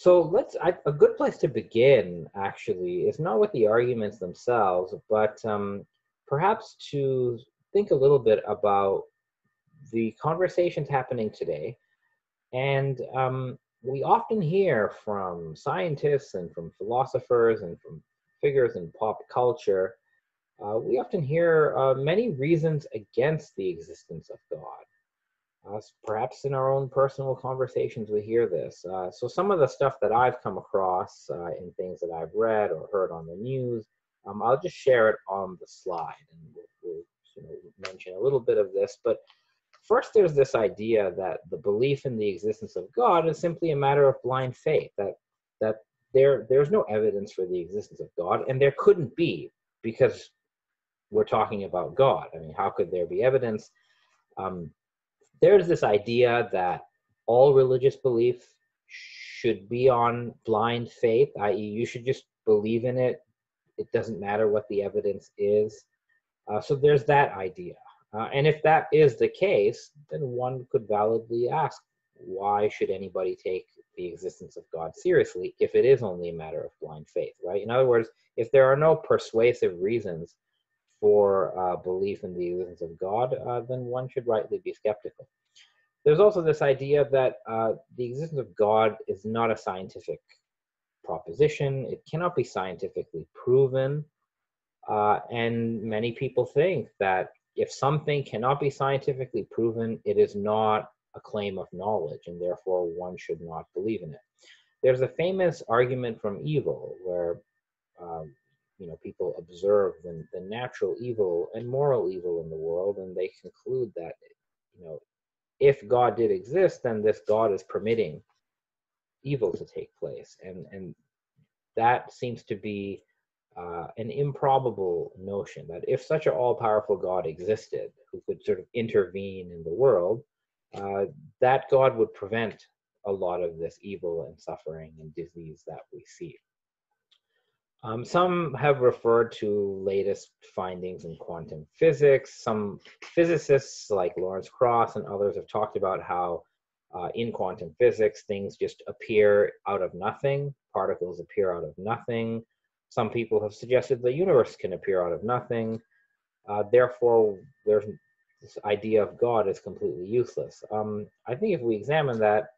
So let's. I, a good place to begin, actually, is not with the arguments themselves, but um, perhaps to think a little bit about the conversations happening today. And um, we often hear from scientists and from philosophers and from figures in pop culture, uh, we often hear uh, many reasons against the existence of God. Uh, perhaps in our own personal conversations, we hear this. Uh, so, some of the stuff that I've come across uh, in things that I've read or heard on the news, um, I'll just share it on the slide and we'll, we'll you know, mention a little bit of this. But first, there's this idea that the belief in the existence of God is simply a matter of blind faith, that, that there, there's no evidence for the existence of God, and there couldn't be because we're talking about God. I mean, how could there be evidence? Um, there's this idea that all religious belief should be on blind faith, i.e., you should just believe in it. It doesn't matter what the evidence is. Uh, so there's that idea. Uh, and if that is the case, then one could validly ask why should anybody take the existence of God seriously if it is only a matter of blind faith, right? In other words, if there are no persuasive reasons for uh, belief in the existence of God, uh, then one should rightly be skeptical. There's also this idea that uh, the existence of God is not a scientific proposition, it cannot be scientifically proven. Uh, and many people think that if something cannot be scientifically proven, it is not a claim of knowledge, and therefore one should not believe in it. There's a famous argument from evil where um, you know people observe the, the natural evil and moral evil in the world and they conclude that you know if god did exist then this god is permitting evil to take place. And and that seems to be uh, an improbable notion that if such an all-powerful god existed who could sort of intervene in the world uh, that god would prevent a lot of this evil and suffering and disease that we see um, some have referred to latest findings in quantum physics. Some physicists like Lawrence Krauss and others have talked about how uh, in quantum physics things just appear out of nothing, particles appear out of nothing. Some people have suggested the universe can appear out of nothing. Uh, therefore, there's this idea of God is completely useless. Um, I think if we examine that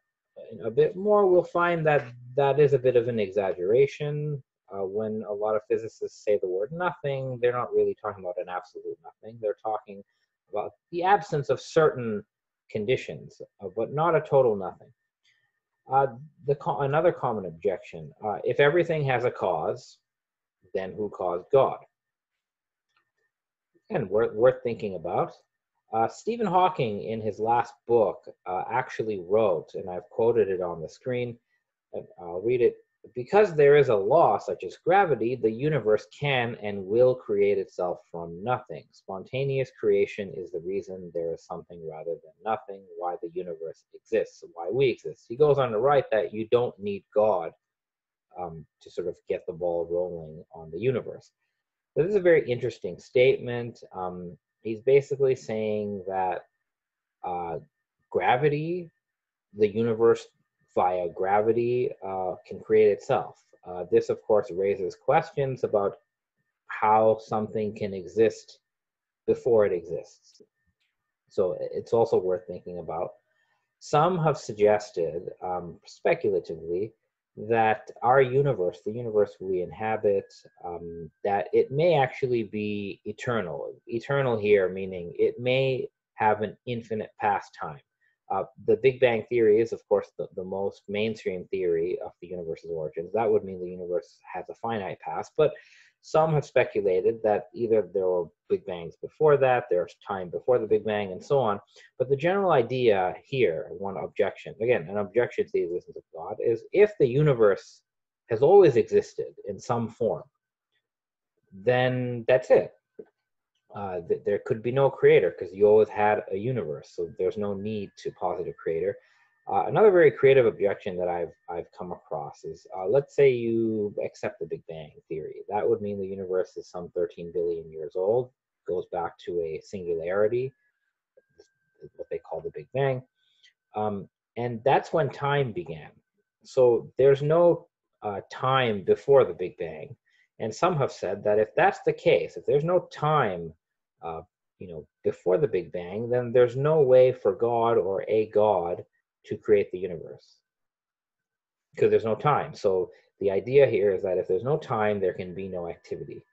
a bit more, we'll find that that is a bit of an exaggeration. Uh, when a lot of physicists say the word nothing, they're not really talking about an absolute nothing. They're talking about the absence of certain conditions, uh, but not a total nothing. Uh, the another common objection: uh, if everything has a cause, then who caused God? And worth, worth thinking about. Uh, Stephen Hawking, in his last book, uh, actually wrote, and I've quoted it on the screen. And I'll read it because there is a law such as gravity, the universe can and will create itself from nothing. Spontaneous creation is the reason there is something rather than nothing, why the universe exists, why we exist. He goes on to write that you don't need God um, to sort of get the ball rolling on the universe. this is a very interesting statement. Um, he's basically saying that uh, gravity, the universe via gravity uh, can create itself. Uh, this, of course, raises questions about how something can exist before it exists. So it's also worth thinking about. Some have suggested, um, speculatively, that our universe, the universe we inhabit, um, that it may actually be eternal. Eternal here meaning it may have an infinite past time. Uh, the Big Bang Theory is, of course, the, the most mainstream theory of the universe's origins. That would mean the universe has a finite past, but some have speculated that either there were Big Bangs before that, there's time before the Big Bang, and so on. But the general idea here, one objection, again, an objection to the existence of God, is if the universe has always existed in some form, then that's it uh, th- there could be no creator because you always had a universe, so there's no need to posit a creator. Uh, another very creative objection that I've I've come across is uh, let's say you accept the Big Bang theory. That would mean the universe is some 13 billion years old, goes back to a singularity, what they call the Big Bang, um, and that's when time began. so there's no uh, time before the Big Bang. And some have said that if that's the case, if there's no time, uh, you know, before the Big Bang, then there's no way for God or a God to create the universe because there's no time. So the idea here is that if there's no time, there can be no activity.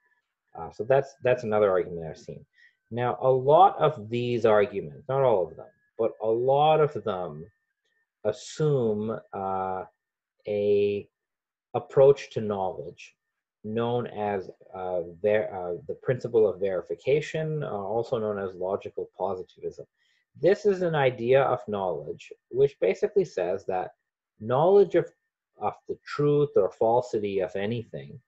Uh, so that's that's another argument I've seen. Now, a lot of these arguments, not all of them, but a lot of them assume uh, a approach to knowledge known as uh, ver- uh, the principle of verification, uh, also known as logical positivism. This is an idea of knowledge which basically says that knowledge of, of the truth or falsity of anything,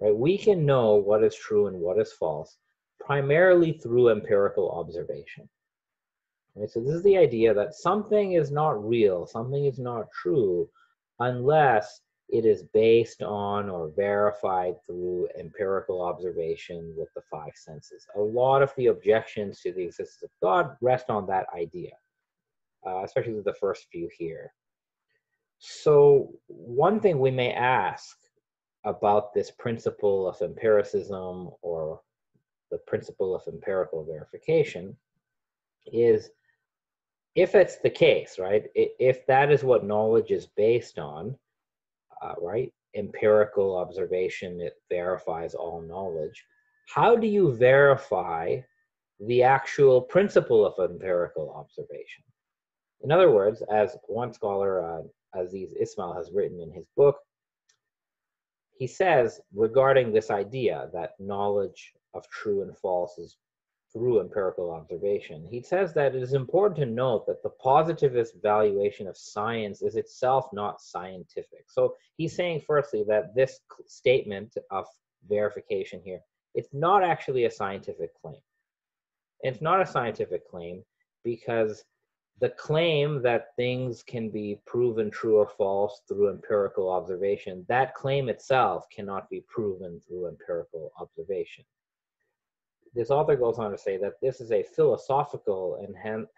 right? We can know what is true and what is false primarily through empirical observation. Right? So this is the idea that something is not real, something is not true, unless it is based on or verified through empirical observation with the five senses. A lot of the objections to the existence of God rest on that idea, uh, especially the first few here. So, one thing we may ask about this principle of empiricism or the principle of empirical verification is if it's the case, right? If that is what knowledge is based on, uh, right? Empirical observation, it verifies all knowledge. How do you verify the actual principle of empirical observation? In other words, as one scholar, uh, Aziz Esmail, has written in his book, he says regarding this idea that knowledge of true and false is through empirical observation. He says that it is important to note that the positivist valuation of science is itself not scientific. So he's saying, firstly, that this statement of verification here, it's not actually a scientific claim. It's not a scientific claim because the claim that things can be proven true or false through empirical observation, that claim itself cannot be proven through empirical observation this author goes on to say that this is a philosophical and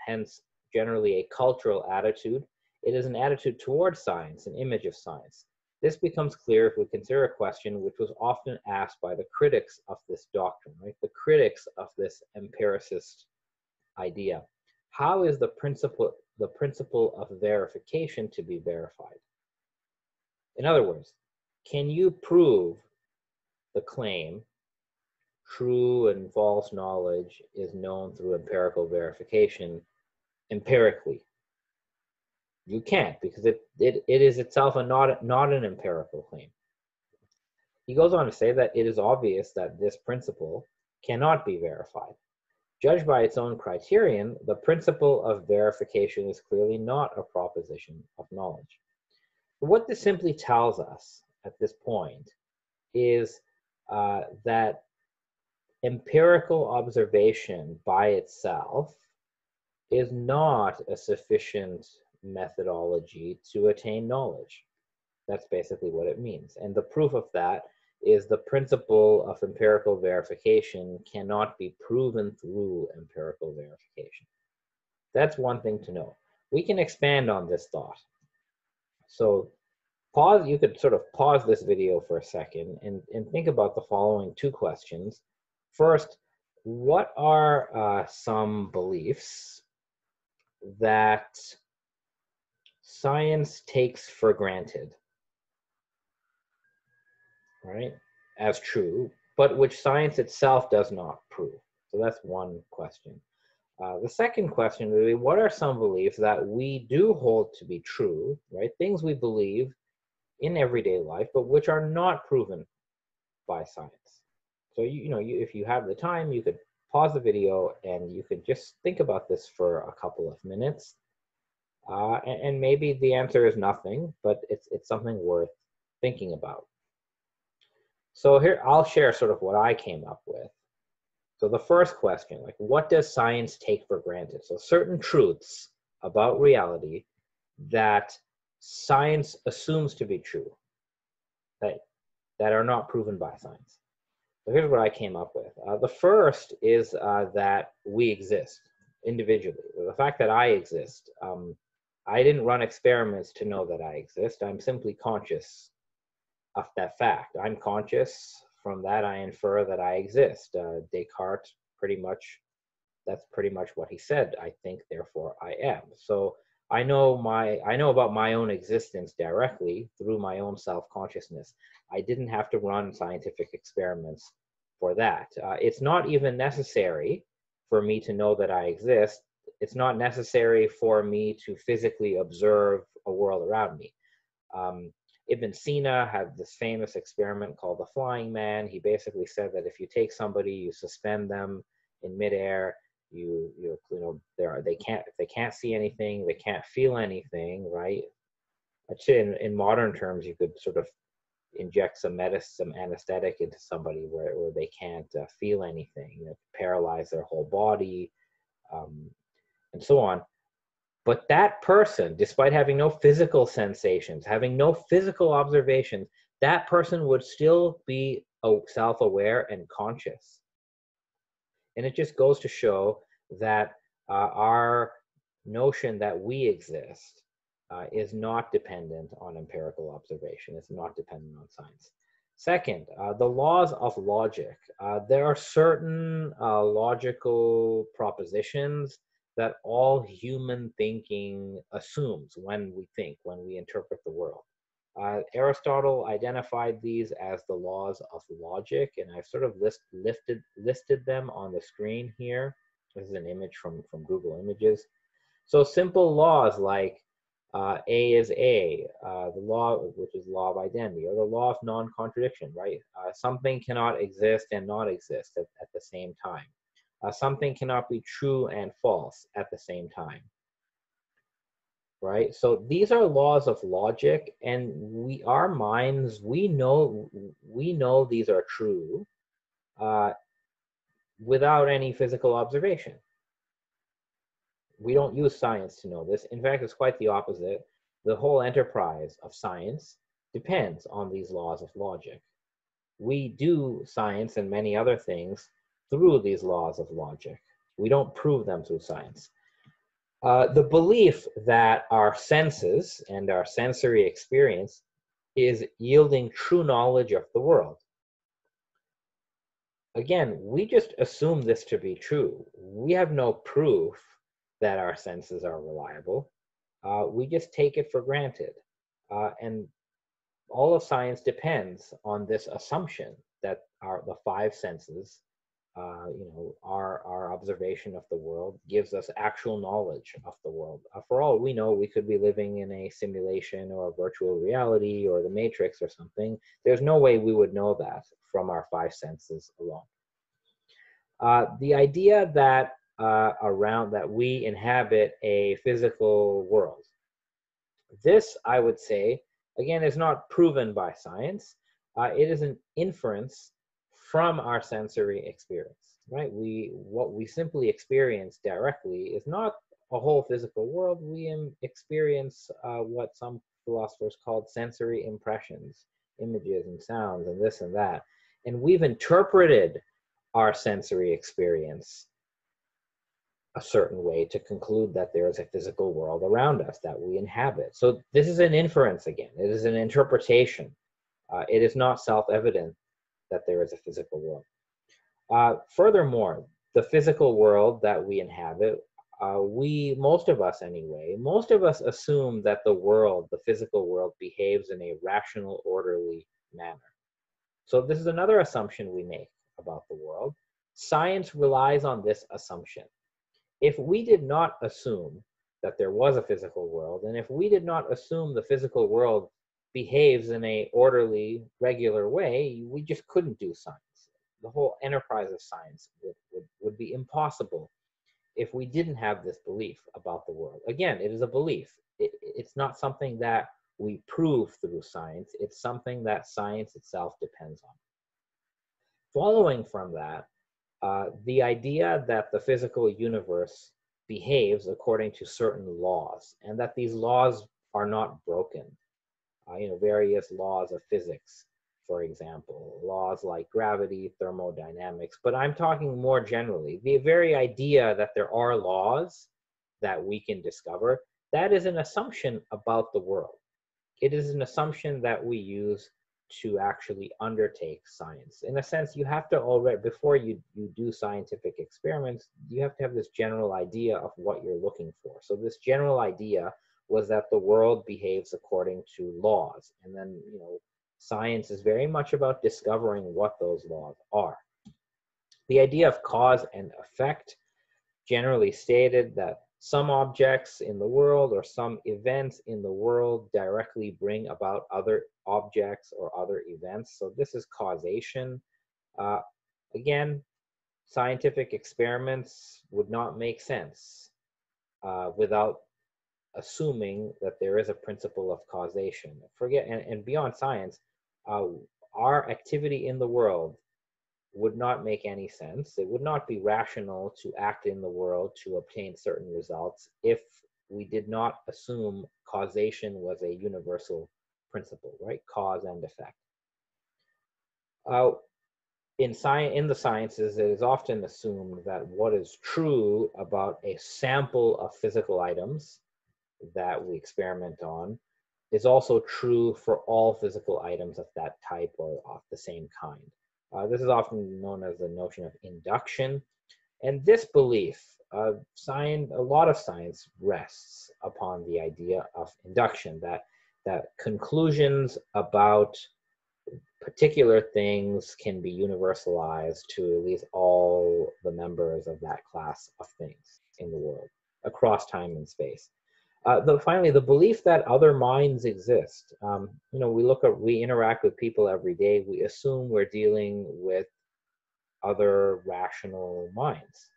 hence generally a cultural attitude. It is an attitude towards science, an image of science. This becomes clear if we consider a question which was often asked by the critics of this doctrine, right? The critics of this empiricist idea. How is the principle, the principle of verification to be verified? In other words, can you prove the claim true and false knowledge is known through empirical verification empirically. You can't because it, it, it is itself a not, not an empirical claim. He goes on to say that it is obvious that this principle cannot be verified. Judged by its own criterion, the principle of verification is clearly not a proposition of knowledge. What this simply tells us at this point is uh, that empirical observation by itself is not a sufficient methodology to attain knowledge. That's basically what it means. And the proof of that is the principle of empirical verification cannot be proven through empirical verification. That's one thing to know. We can expand on this thought. So pause, you could sort of pause this video for a second and, and think about the following two questions First, what are uh, some beliefs that science takes for granted, right, as true, but which science itself does not prove? So that's one question. Uh, the second question would be what are some beliefs that we do hold to be true, right? Things we believe in everyday life, but which are not proven by science. So you, you know, you, if you have the time, you could pause the video and you could just think about this for a couple of minutes. Uh, and, and, maybe the answer is nothing, but it's, it's something worth thinking about. So here, I'll share sort of what I came up with. So the first question, like what does science take for granted? So certain truths about reality that science assumes to be true, that, that are not proven by science. So here's what I came up with. Uh, the first is uh, that we exist individually. The fact that I exist, um, I didn't run experiments to know that I exist. I'm simply conscious of that fact. I'm conscious. From that, I infer that I exist. Uh, Descartes pretty much, that's pretty much what he said. I think, therefore I am. So I know my, I know about my own existence directly through my own self-consciousness. I didn't have to run scientific experiments for that. Uh, it's not even necessary for me to know that I exist it's not necessary for me to physically observe a world around me. Um, Ibn Sina had this famous experiment called the flying man. He basically said that if you take somebody, you suspend them in midair, you you know they are they can't they can't see anything, they can't feel anything, right? Actually, in, in modern terms, you could sort of inject some medicine, some anesthetic into somebody where, where they can't uh, feel anything, you know, paralyze their whole body, um, and so on. But that person, despite having no physical sensations, having no physical observations, that person would still be self aware and conscious. And it just goes to show that uh, our notion that we exist uh, is not dependent on empirical observation, it's not dependent on science. Second, uh, the laws of logic. Uh, there are certain uh, logical propositions that all human thinking assumes when we think, when we interpret the world. Uh, Aristotle identified these as the laws of logic, and I've sort of list, lifted, listed them on the screen here. This is an image from, from Google Images. So simple laws like uh, A is A, uh, the law, which is law of identity, or the law of non-contradiction, right? Uh, something cannot exist and not exist at, at the same time uh, something cannot be true and false at the same time right? So these are laws of logic and we our minds we know we know these are true uh, without any physical observation. We don't use science to know this. In fact it's quite the opposite. The whole enterprise of science depends on these laws of logic. We do science and many other things through these laws of logic. We don't prove them through science. Uh, the belief that our senses and our sensory experience is yielding true knowledge of the world. Again, we just assume this to be true. We have no proof that our senses are reliable. Uh, we just take it for granted. Uh, and all of science depends on this assumption that our, the five senses uh, you know, our, our observation of the world gives us actual knowledge of the world. Uh, for all we know, we could be living in a simulation or a virtual reality or the matrix or something. There's no way we would know that from our five senses alone. Uh, the idea that uh, around that we inhabit a physical world. This, I would say, again, is not proven by science. Uh, it is an inference from our sensory experience, right? We what we simply experience directly is not a whole physical world. We experience uh, what some philosophers called sensory impressions, images and sounds and this and that. And we've interpreted our sensory experience a certain way to conclude that there is a physical world around us that we inhabit. So this is an inference again. It is an interpretation. Uh, it is not self-evident that there is a physical world. Uh, furthermore, the physical world that we inhabit, uh, we, most of us anyway, most of us assume that the world, the physical world, behaves in a rational, orderly manner. So this is another assumption we make about the world. Science relies on this assumption. If we did not assume that there was a physical world, and if we did not assume the physical world behaves in a orderly, regular way, we just couldn't do science. The whole enterprise of science would, would, would be impossible if we didn't have this belief about the world. Again, it is a belief. It, it's not something that we prove through science. It's something that science itself depends on. Following from that, uh, the idea that the physical universe behaves according to certain laws and that these laws are not broken uh, you know, various laws of physics, for example, laws like gravity, thermodynamics, but I'm talking more generally. The very idea that there are laws that we can discover, that is an assumption about the world. It is an assumption that we use to actually undertake science. In a sense, you have to already, before you, you do scientific experiments, you have to have this general idea of what you're looking for. So this general idea was that the world behaves according to laws. And then, you know, science is very much about discovering what those laws are. The idea of cause and effect generally stated that some objects in the world or some events in the world directly bring about other objects or other events. So this is causation. Uh, again, scientific experiments would not make sense uh, without assuming that there is a principle of causation. Forget, and, and beyond science, uh, our activity in the world would not make any sense. It would not be rational to act in the world to obtain certain results if we did not assume causation was a universal principle, right? Cause and effect. Uh, in science, in the sciences, it is often assumed that what is true about a sample of physical items that we experiment on is also true for all physical items of that type or of the same kind. Uh, this is often known as the notion of induction. And this belief, uh, science, a lot of science rests upon the idea of induction, that, that conclusions about particular things can be universalized to at least all the members of that class of things in the world across time and space. Uh, the, finally, the belief that other minds exist. Um, you know, we look at, we interact with people every day. We assume we're dealing with other rational minds.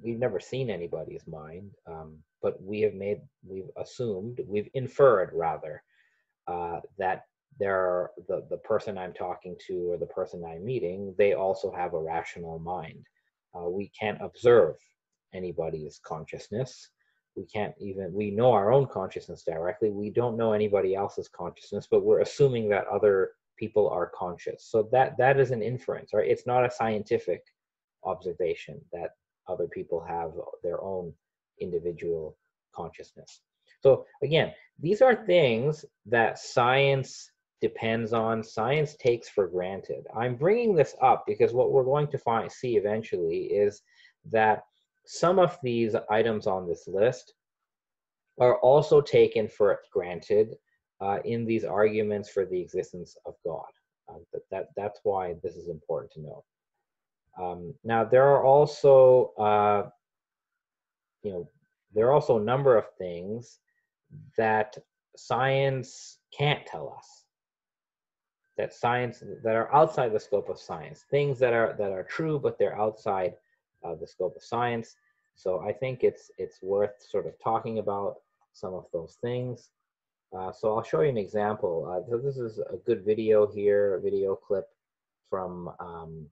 We've never seen anybody's mind, um, but we have made, we've assumed, we've inferred rather, uh, that there the, the person I'm talking to or the person I'm meeting, they also have a rational mind. Uh, we can't observe anybody's consciousness we can't even we know our own consciousness directly. We don't know anybody else's consciousness but we're assuming that other people are conscious. So that that is an inference right? It's not a scientific observation that other people have their own individual consciousness. So again these are things that science depends on science takes for granted. I'm bringing this up because what we're going to find see eventually is that some of these items on this list are also taken for granted uh, in these arguments for the existence of God. Uh, that, that, that's why this is important to know. Um, now, there are also, uh, you know, there are also a number of things that science can't tell us. That science that are outside the scope of science, things that are that are true, but they're outside uh, the scope of science. So I think it's it's worth sort of talking about some of those things. Uh, so I'll show you an example. Uh, so this is a good video here, a video clip from um,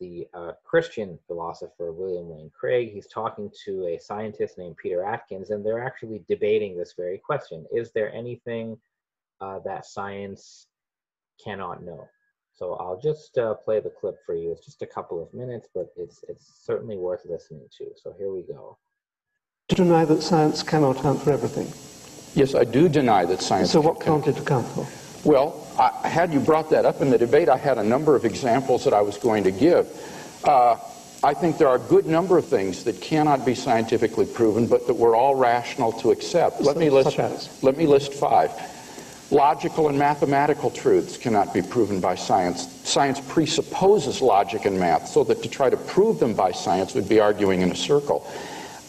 the uh, Christian philosopher William Lane Craig. He's talking to a scientist named Peter Atkins, and they're actually debating this very question. Is there anything uh, that science cannot know? So I'll just uh, play the clip for you. It's just a couple of minutes, but it's, it's certainly worth listening to. So here we go. To deny that science cannot account for everything. Yes, I do deny that science. So what can't it account for? Well, I, had you brought that up in the debate, I had a number of examples that I was going to give. Uh, I think there are a good number of things that cannot be scientifically proven, but that we're all rational to accept. Let me list. Let me list five. Logical and mathematical truths cannot be proven by science. Science presupposes logic and math, so that to try to prove them by science would be arguing in a circle.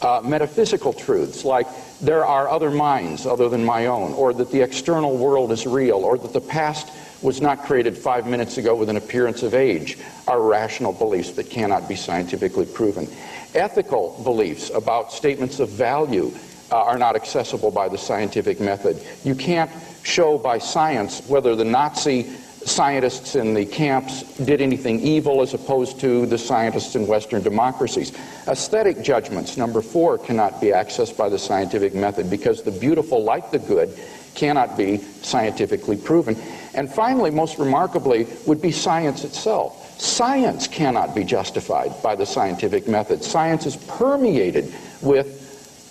Uh, metaphysical truths, like there are other minds other than my own, or that the external world is real, or that the past was not created five minutes ago with an appearance of age, are rational beliefs that cannot be scientifically proven. Ethical beliefs about statements of value uh, are not accessible by the scientific method. You can't show by science whether the Nazi scientists in the camps did anything evil as opposed to the scientists in Western democracies. Aesthetic judgments, number four, cannot be accessed by the scientific method because the beautiful, like the good, cannot be scientifically proven. And finally, most remarkably, would be science itself. Science cannot be justified by the scientific method. Science is permeated with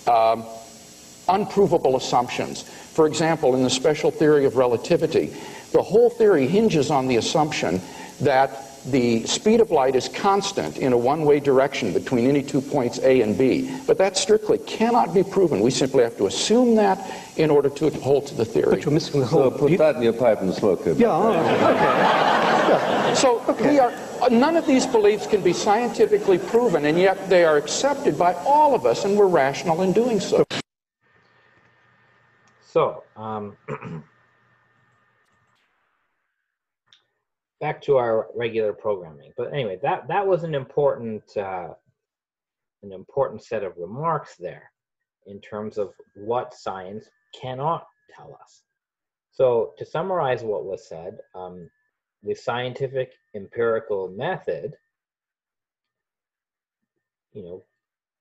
um, unprovable assumptions. For example, in the special theory of relativity, the whole theory hinges on the assumption that the speed of light is constant in a one-way direction between any two points A and B. But that strictly cannot be proven. We simply have to assume that in order to hold to the theory. But you're missing the So whole. put that in your pipe and smoke it. Yeah, all right. okay. So we are, uh, none of these beliefs can be scientifically proven, and yet they are accepted by all of us, and we're rational in doing so. So, um, back to our regular programming. But anyway, that that was an important uh, an important set of remarks there in terms of what science cannot tell us. So, to summarize what was said, um, the scientific empirical method, you know,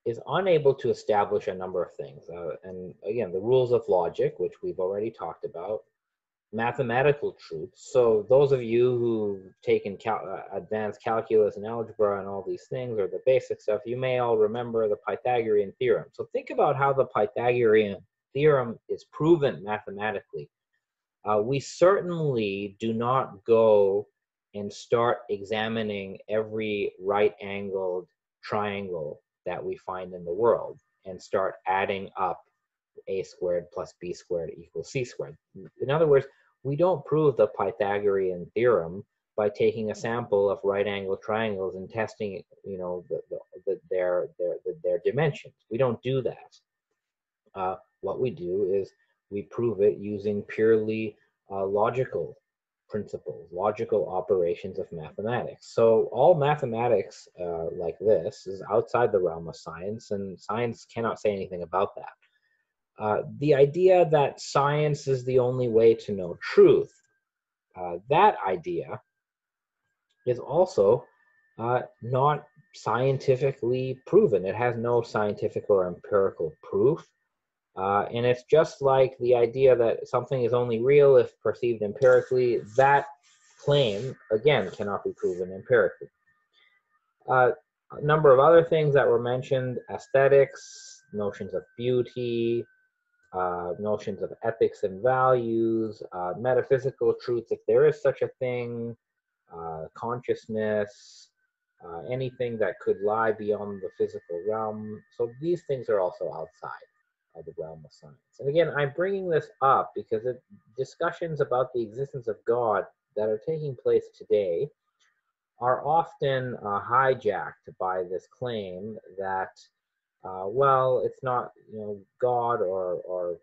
is unable to establish a number of things. Uh, and again, the rules of logic, which we've already talked about, mathematical truths. So those of you who've taken cal- uh, advanced calculus and algebra and all these things, or the basic stuff, you may all remember the Pythagorean theorem. So think about how the Pythagorean theorem is proven mathematically. Uh, we certainly do not go and start examining every right-angled triangle that we find in the world and start adding up a squared plus b squared equals c squared. In other words, we don't prove the Pythagorean theorem by taking a sample of right angle triangles and testing, you know, the, the, the, their, their, their dimensions. We don't do that. Uh, what we do is we prove it using purely uh, logical principles, logical operations of mathematics. So all mathematics uh, like this is outside the realm of science, and science cannot say anything about that. Uh, the idea that science is the only way to know truth, uh, that idea is also uh, not scientifically proven. It has no scientific or empirical proof. Uh, and it's just like the idea that something is only real if perceived empirically. That claim, again, cannot be proven empirically. Uh, a number of other things that were mentioned aesthetics, notions of beauty, uh, notions of ethics and values, uh, metaphysical truths, if there is such a thing, uh, consciousness, uh, anything that could lie beyond the physical realm. So these things are also outside the realm of science. And again, I'm bringing this up because it, discussions about the existence of God that are taking place today are often uh, hijacked by this claim that uh, well, it's not, you know, God or, or,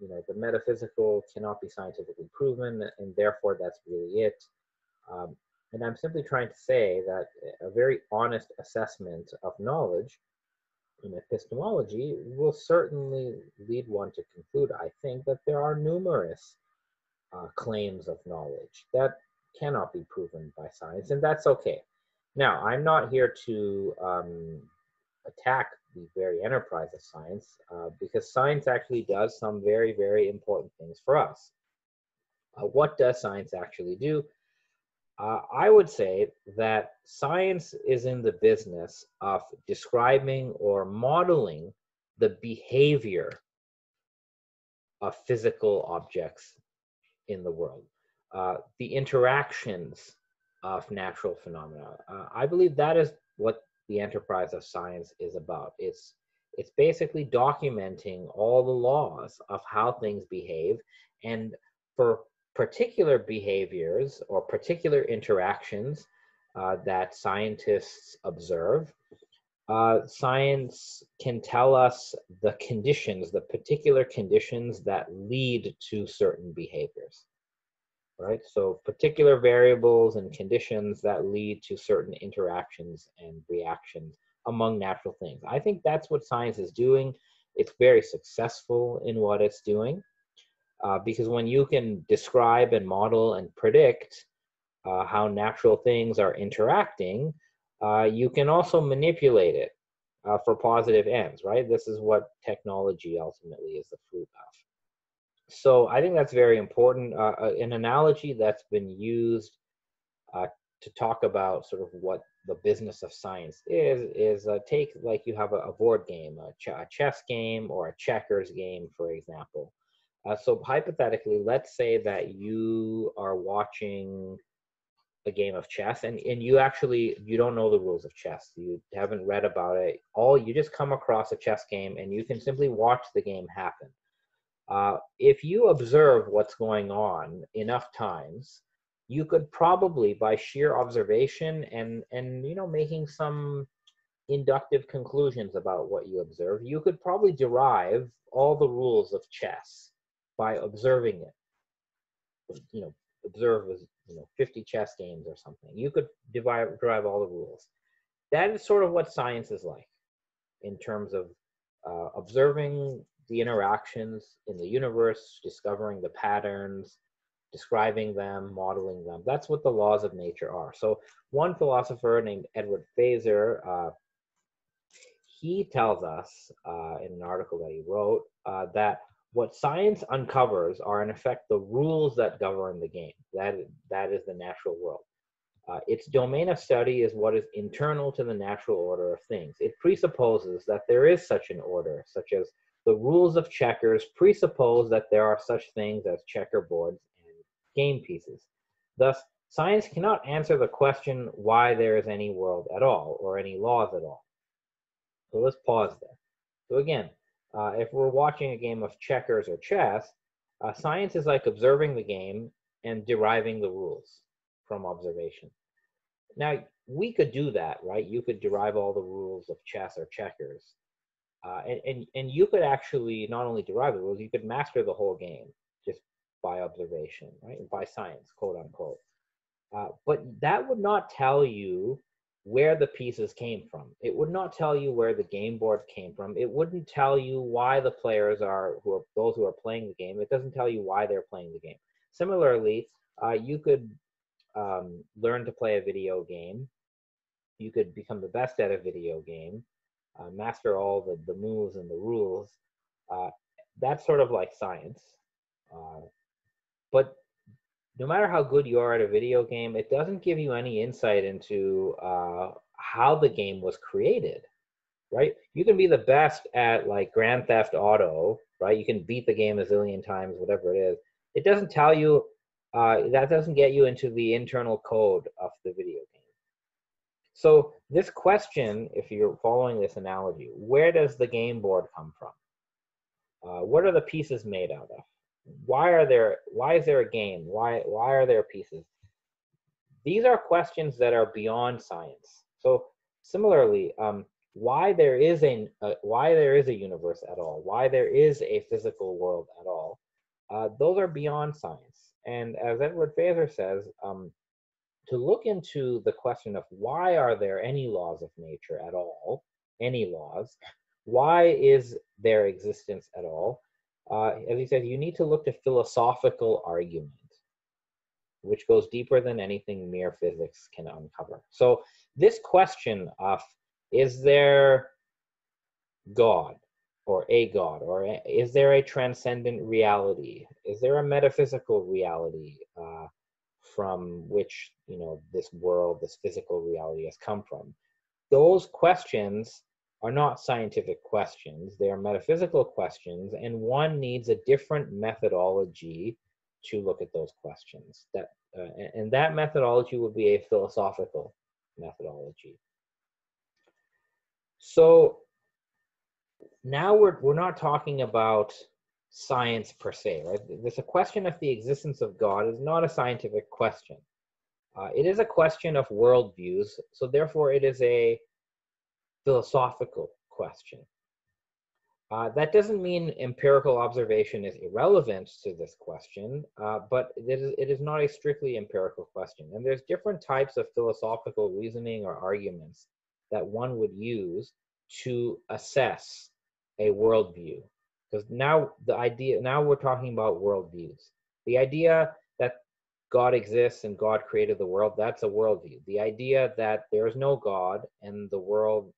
you know, the metaphysical cannot be scientifically proven, and therefore that's really it. Um, and I'm simply trying to say that a very honest assessment of knowledge in epistemology will certainly lead one to conclude, I think, that there are numerous uh, claims of knowledge that cannot be proven by science, and that's okay. Now, I'm not here to um, attack the very enterprise of science uh, because science actually does some very, very important things for us. Uh, what does science actually do? Uh, I would say that science is in the business of describing or modeling the behavior of physical objects in the world, uh, the interactions of natural phenomena. Uh, I believe that is what the enterprise of science is about. It's it's basically documenting all the laws of how things behave, and for particular behaviors or particular interactions uh, that scientists observe, uh, science can tell us the conditions, the particular conditions that lead to certain behaviors right? So particular variables and conditions that lead to certain interactions and reactions among natural things. I think that's what science is doing. It's very successful in what it's doing uh, because when you can describe and model and predict uh, how natural things are interacting, uh, you can also manipulate it uh, for positive ends, right? This is what technology ultimately is the fruit of so I think that's very important. Uh, uh, an analogy that's been used to talk about sort of what the business of science is is uh, take like you have a, a board game, a, ch- a, chess game or a checkers game, for example. Uh, so hypothetically, let's say that you are watching a game of chess and, and you actually you don't know the rules of chess. You haven't read about it. All you just come across a chess game and you can simply watch the game happen. Uh, if you observe what's going on enough times you could probably by sheer observation and and you know making some inductive conclusions about what you observe you could probably derive all the rules of chess by observing it. You know observe as you know 50 chess games or something. You could derive, derive all the rules. That is sort of what science is like in terms of uh, observing the interactions in the universe discovering the patterns describing them modeling them. That's what the laws of nature are. So one philosopher named edward feser uh, he tells us uh, in an article that he wrote uh, that what science uncovers are in effect the rules that govern the game. That that is the natural world. Uh, its domain of study is what is internal to the natural order of things. It presupposes that there is such an order, such as the rules of checkers presuppose that there are such things as checkerboards and game pieces. Thus, science cannot answer the question why there is any world at all or any laws at all. So let's pause there. So again, uh, if we're watching a game of checkers or chess, uh, science is like observing the game and deriving the rules from observation. Now, we could do that, right? You could derive all the rules of chess or checkers. Uh, and, and, and you could actually not only derive the rules, you could master the whole game just by observation, right? By science, quote unquote. Uh, but that would not tell you where the pieces came from. It would not tell you where the game board came from. It wouldn't tell you why the players are who are those who are playing the game. It doesn't tell you why they're playing the game. Similarly, uh, you could um, learn to play a video game. You could become the best at a video game, uh, master all the, the moves and the rules. Uh, that's sort of like science. Uh, but no matter how good you are at a video game, it doesn't give you any insight into uh, how the game was created, right? You can be the best at like Grand Theft Auto, right? You can beat the game a zillion times, whatever it is. It doesn't tell you, uh, that doesn't get you into the internal code of the video game. So this question, if you're following this analogy, where does the game board come from? Uh, what are the pieces made out of? Why are there why is there a game? Why why are there pieces? These are questions that are beyond science. So similarly um, why there is a uh, why there is a universe at all why there is a physical world at all uh, those are beyond science. And as edward feser says um, to look into the question of why are there any laws of nature at all any laws why is there existence at all uh, as he said, you need to look to philosophical argument, which goes deeper than anything mere physics can uncover. So this question of is there God or a God or a, is there a transcendent reality? Is there a metaphysical reality uh, from which you know this world, this physical reality has come from? Those questions are not scientific questions, they are metaphysical questions, and one needs a different methodology to look at those questions. That uh, and that methodology would be a philosophical methodology. So now we're we're not talking about science per se, right? There's a question of the existence of God is not a scientific question. Uh, it is a question of worldviews, so therefore it is a philosophical question. Uh, that doesn't mean empirical observation is irrelevant to this question, uh, but it is, it is not a strictly empirical question. And there's different types of philosophical reasoning or arguments that one would use to assess a worldview. Because now the idea, now we're talking about worldviews. The idea that God exists and God created the world, that's a worldview. The idea that there is no God and the world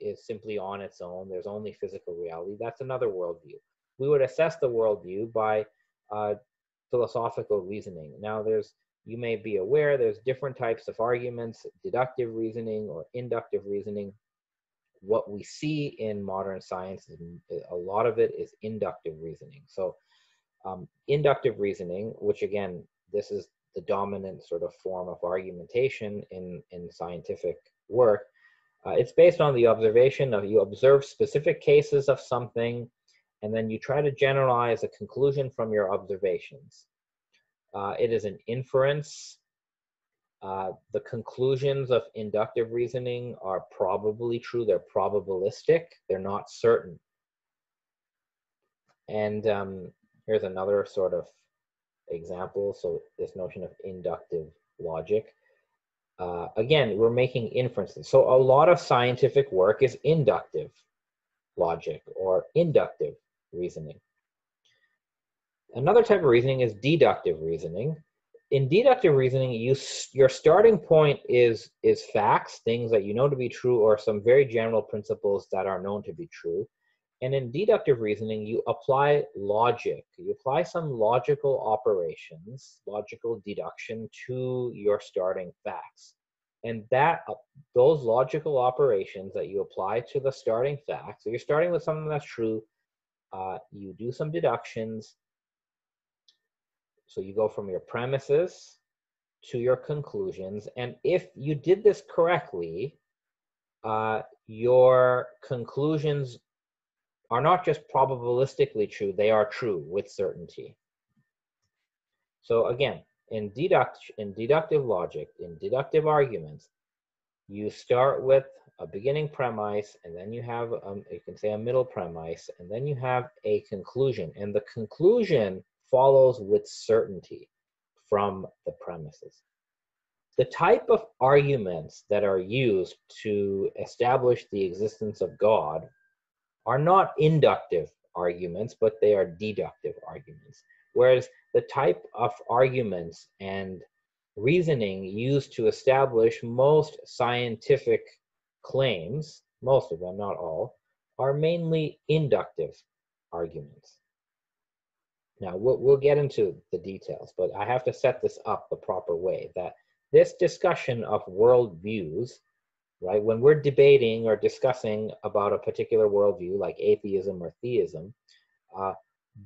is simply on its own, there's only physical reality, that's another worldview. We would assess the worldview by uh, philosophical reasoning. Now, there's you may be aware there's different types of arguments, deductive reasoning or inductive reasoning. What we see in modern science, a lot of it is inductive reasoning. So um, inductive reasoning, which again, this is the dominant sort of form of argumentation in, in scientific work, uh, it's based on the observation of you observe specific cases of something, and then you try to generalize a conclusion from your observations. Uh, it is an inference. Uh, the conclusions of inductive reasoning are probably true. They're probabilistic. They're not certain. And um, here's another sort of example. So this notion of inductive logic. Uh, again, we're making inferences. So a lot of scientific work is inductive logic or inductive reasoning. Another type of reasoning is deductive reasoning. In deductive reasoning, you your starting point is is facts, things that you know to be true, or some very general principles that are known to be true. And in deductive reasoning, you apply logic. You apply some logical operations, logical deduction to your starting facts. And that uh, those logical operations that you apply to the starting facts, so you're starting with something that's true, uh, you do some deductions, so you go from your premises to your conclusions. And if you did this correctly, uh, your conclusions are not just probabilistically true, they are true with certainty. So again, in, deduct, in deductive logic, in deductive arguments, you start with a beginning premise, and then you have, um, you can say a middle premise, and then you have a conclusion. And the conclusion follows with certainty from the premises. The type of arguments that are used to establish the existence of God are not inductive arguments, but they are deductive arguments. Whereas the type of arguments and reasoning used to establish most scientific claims, most of them, not all, are mainly inductive arguments. Now, we'll, we'll get into the details, but I have to set this up the proper way that this discussion of worldviews, right, when we're debating or discussing about a particular worldview like atheism or theism, uh,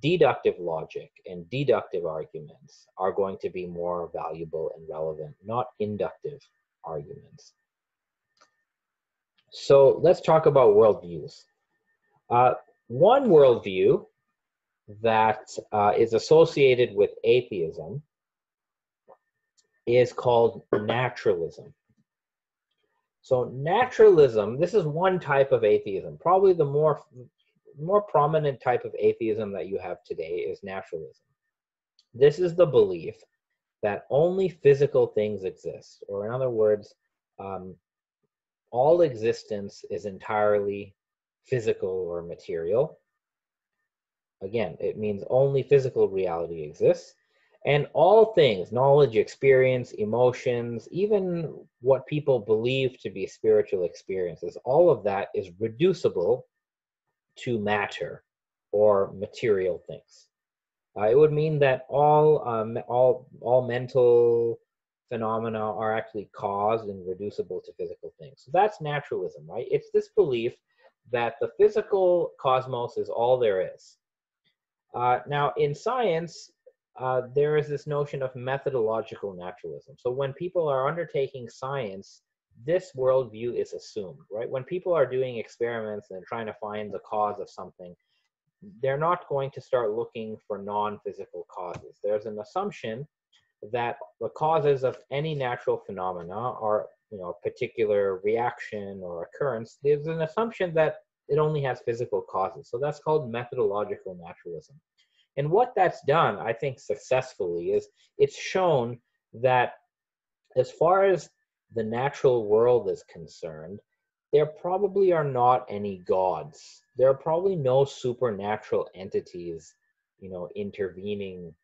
deductive logic and deductive arguments are going to be more valuable and relevant, not inductive arguments. So let's talk about worldviews. Uh, one worldview that uh, is associated with atheism is called naturalism. So naturalism, this is one type of atheism. Probably the more more prominent type of atheism that you have today is naturalism. This is the belief that only physical things exist, or in other words, um, all existence is entirely physical or material, Again, it means only physical reality exists. And all things, knowledge, experience, emotions, even what people believe to be spiritual experiences, all of that is reducible to matter or material things. Uh, it would mean that all, um, all, all mental phenomena are actually caused and reducible to physical things. So that's naturalism, right? It's this belief that the physical cosmos is all there is. Uh, now, in science, uh, there is this notion of methodological naturalism. So when people are undertaking science, this worldview is assumed, right? When people are doing experiments and trying to find the cause of something, they're not going to start looking for non-physical causes. There's an assumption that the causes of any natural phenomena are, you know, a particular reaction or occurrence. There's an assumption that it only has physical causes. So that's called methodological naturalism. And what that's done, I think successfully, is it's shown that as far as the natural world is concerned, there probably are not any gods. There are probably no supernatural entities, you know, intervening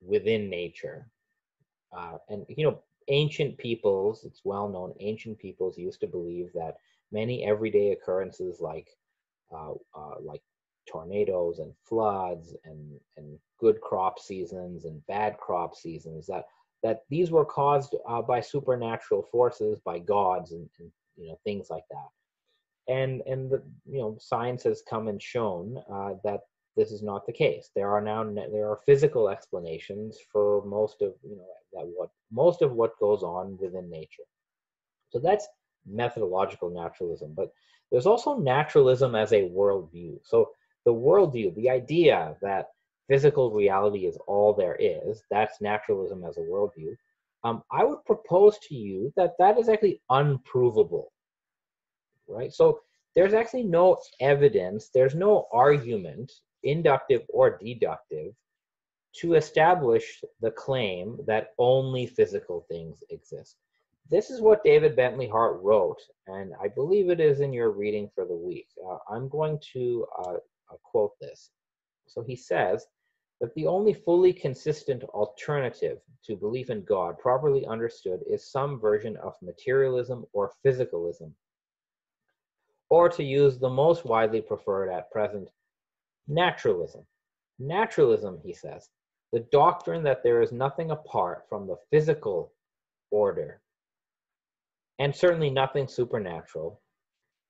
within nature. Uh, and, you know, ancient peoples, it's well known, ancient peoples used to believe that many everyday occurrences like uh, uh, like tornadoes and floods and, and good crop seasons and bad crop seasons that that these were caused uh, by supernatural forces, by gods, and, and, you know things like that. And and the you know science has come and shown uh, that this is not the case. There are now there are physical explanations for most of you know that what most of what goes on within nature. So that's methodological naturalism. But there's also naturalism as a worldview. So the worldview, the idea that physical reality is all there is, that's naturalism as a worldview. Um, I would propose to you that that is actually unprovable, right? So there's actually no evidence, there's no argument, inductive or deductive, to establish the claim that only physical things exist. This is what David Bentley Hart wrote, and I believe it is in your reading for the week. Uh, I'm going to uh, uh, quote this. So he says that the only fully consistent alternative to belief in God, properly understood, is some version of materialism or physicalism. Or to use the most widely preferred at present, naturalism. Naturalism, he says, the doctrine that there is nothing apart from the physical order and certainly nothing supernatural,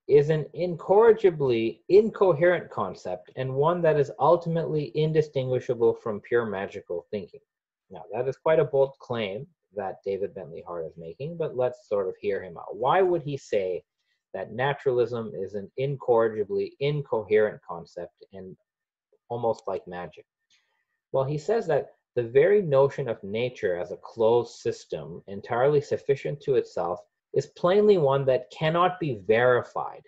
is an incorrigibly incoherent concept and one that is ultimately indistinguishable from pure magical thinking. Now, that is quite a bold claim that David Bentley Hart is making, but let's sort of hear him out. Why would he say that naturalism is an incorrigibly incoherent concept and almost like magic? Well, he says that the very notion of nature as a closed system, entirely sufficient to itself, is plainly one that cannot be verified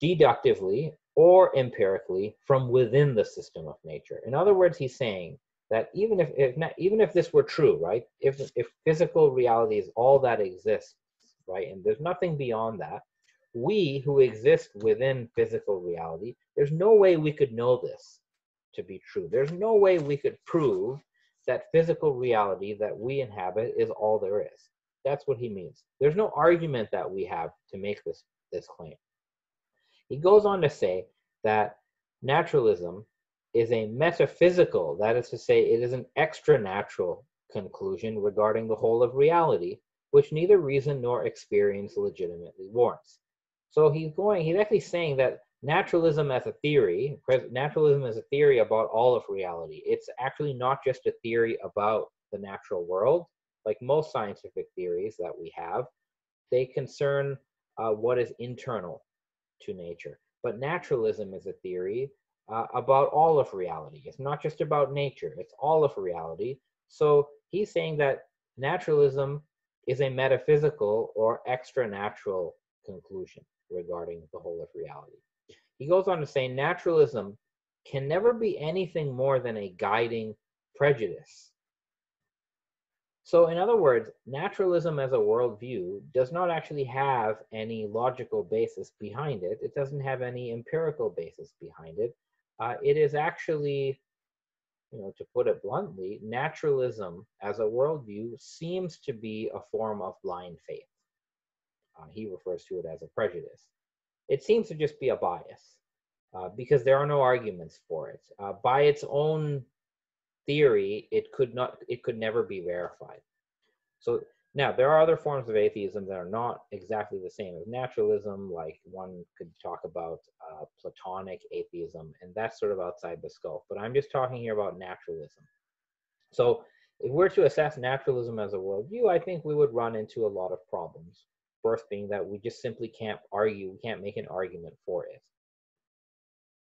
deductively or empirically from within the system of nature. In other words, he's saying that even if, if not, even if this were true, right? If if physical reality is all that exists, right, and there's nothing beyond that, we who exist within physical reality, there's no way we could know this to be true. There's no way we could prove that physical reality that we inhabit is all there is. That's what he means. There's no argument that we have to make this, this claim. He goes on to say that naturalism is a metaphysical, that is to say, it is an extra natural conclusion regarding the whole of reality, which neither reason nor experience legitimately warrants. So he's going, he's actually saying that naturalism as a theory, naturalism is a theory about all of reality. It's actually not just a theory about the natural world, like most scientific theories that we have, they concern uh, what is internal to nature. But naturalism is a theory uh, about all of reality. It's not just about nature, it's all of reality. So he's saying that naturalism is a metaphysical or extra natural conclusion regarding the whole of reality. He goes on to say naturalism can never be anything more than a guiding prejudice so, in other words, naturalism as a worldview does not actually have any logical basis behind it. It doesn't have any empirical basis behind it. Uh, it is actually, you know, to put it bluntly, naturalism as a worldview seems to be a form of blind faith. Uh, he refers to it as a prejudice. It seems to just be a bias uh, because there are no arguments for it. Uh, by its own theory, it could not, it could never be verified. So now there are other forms of atheism that are not exactly the same as naturalism. Like one could talk about uh, Platonic atheism, and that's sort of outside the scope. But I'm just talking here about naturalism. So if we're to assess naturalism as a worldview, I think we would run into a lot of problems. First being that we just simply can't argue, we can't make an argument for it.